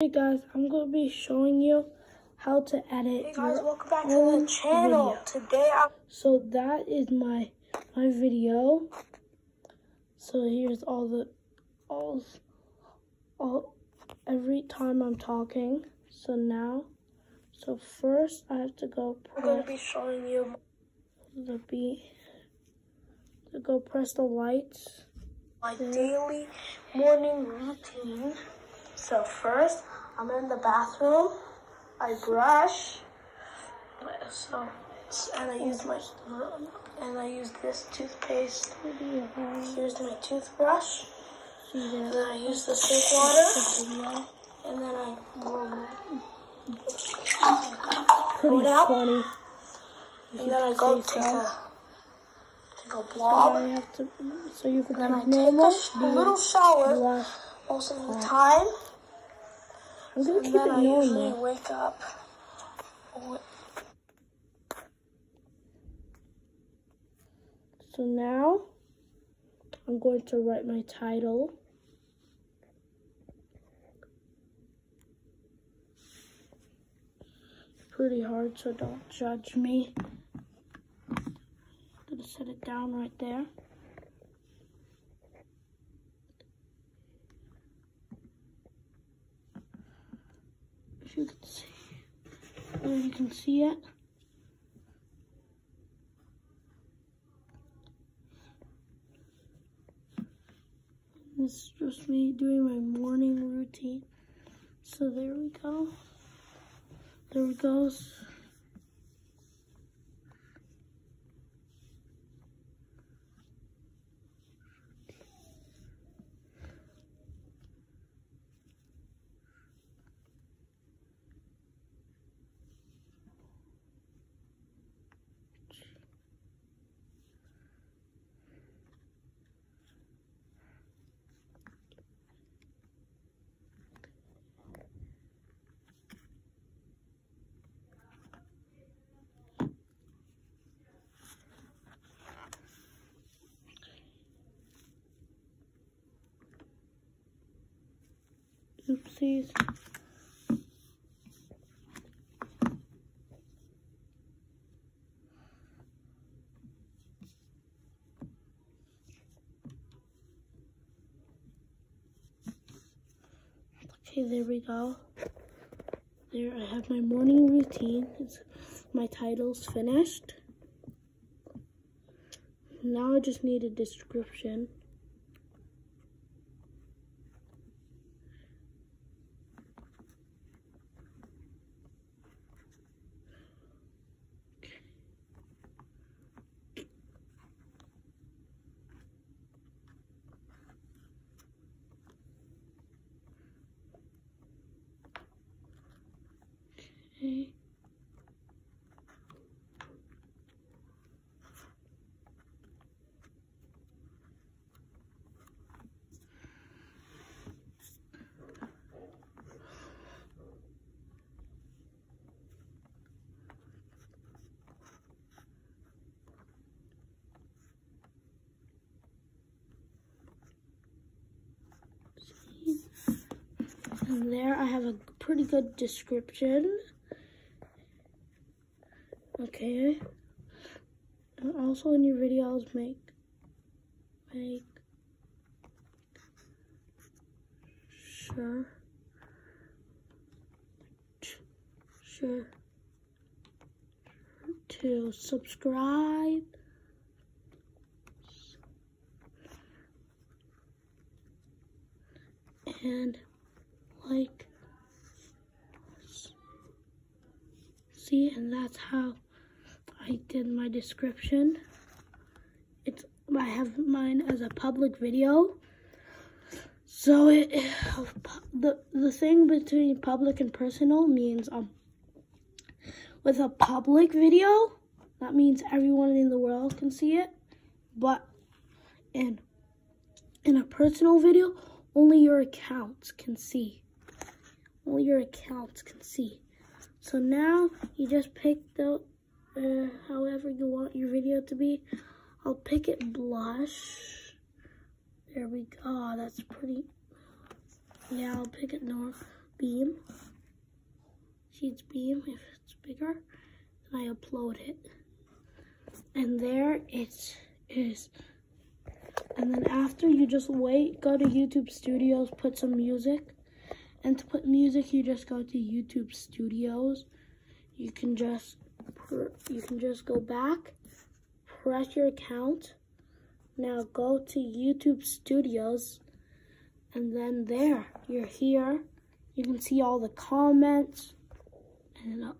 Hey guys, I'm going to be showing you how to edit Hey guys, welcome back to the channel. video. Today I'm So that is my my video. So here's all the all all every time I'm talking. So now, so first I have to go I'm going to be showing you the B. To go press the lights. my daily morning routine. So first, I'm in the bathroom. I brush. So and I use my and I use this toothpaste. What do you have? Here's my toothbrush. And then I use the sink water. And then I Pretty out. funny. and then I go take a take a blob. so you can then I take a, sh- a little shower most of the time. I'm gonna keep it normal. wake up. So now I'm going to write my title. Pretty hard, so don't judge me. I'm gonna set it down right there. You can see, you can see it. This is just me doing my morning routine. So there we go. There it goes. Oopsies. Okay, there we go. There, I have my morning routine. It's, my title's finished. Now I just need a description. There I have a pretty good description. Okay. And also in your videos, make, make sure, sure to subscribe. And like, see, and that's how I did my description. It's I have mine as a public video. So it the the thing between public and personal means um with a public video that means everyone in the world can see it, but in in a personal video only your accounts can see. Only your accounts can see. So now you just pick the uh, however you want your video to be. I'll pick it blush. There we go. Oh, that's pretty. Yeah, I'll pick it normal. Beam. Sheets Beam if it's bigger. And I upload it. And there it is. And then after you just wait, go to YouTube Studios, put some music. And to put music, you just go to YouTube Studios. You can just you can just go back, press your account. Now go to YouTube Studios, and then there, you're here. You can see all the comments and. Uh,